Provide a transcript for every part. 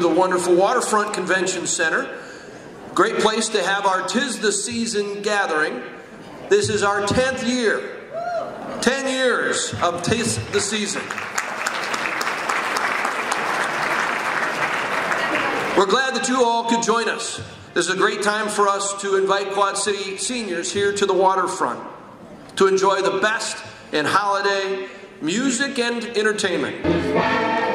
the wonderful Waterfront Convention Center. Great place to have our Tis the Season gathering. This is our 10th year. 10 years of Tis the Season. We're glad that you all could join us. This is a great time for us to invite Quad City seniors here to the waterfront to enjoy the best in holiday music and entertainment.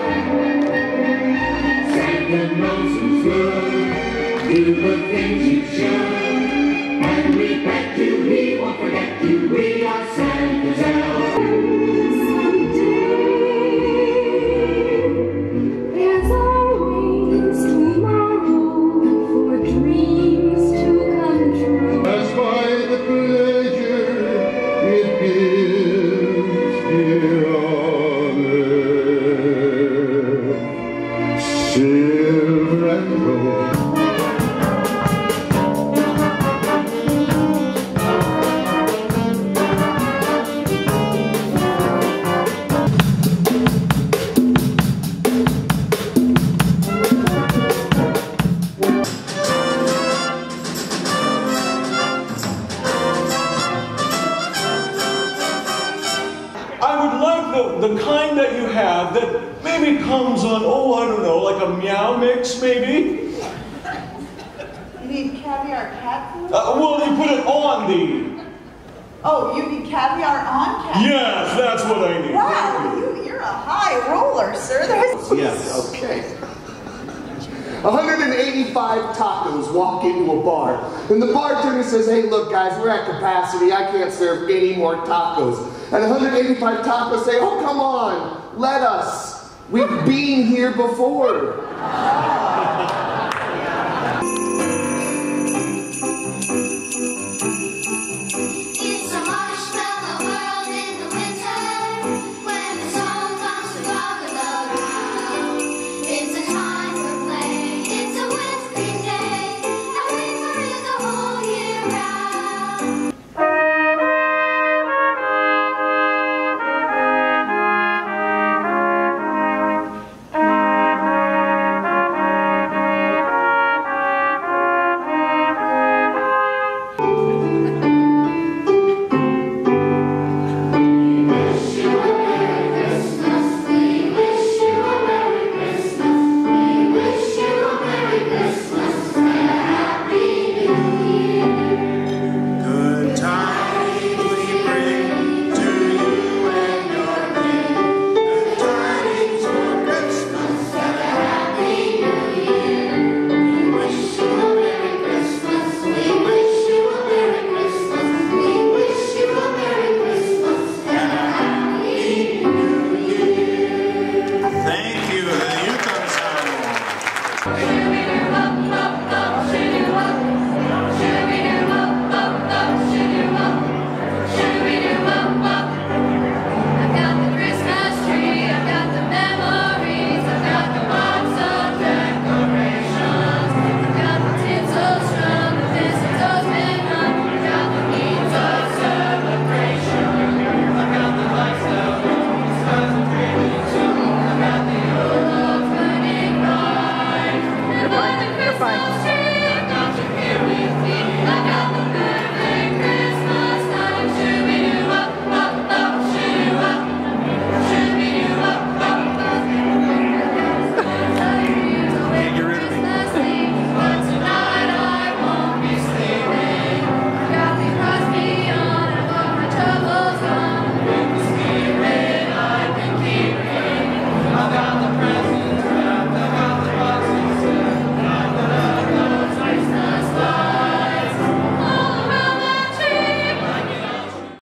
Knows who's good, do the things you should. And we bet you he won't forget you, we are Santa's elves. Kind that you have that maybe comes on, oh, I don't know, like a meow mix maybe? You need caviar cat food? Uh, well, you put it on the. Oh, you need caviar on cat Yes, that's what I need. Wow, you, you're a high roller, sir. There's Yes. Okay. 185 tacos walk into a bar, and the bartender says, Hey, look, guys, we're at capacity. I can't serve any more tacos. And 185 tacos say, Oh, come on, let us. We've been here before.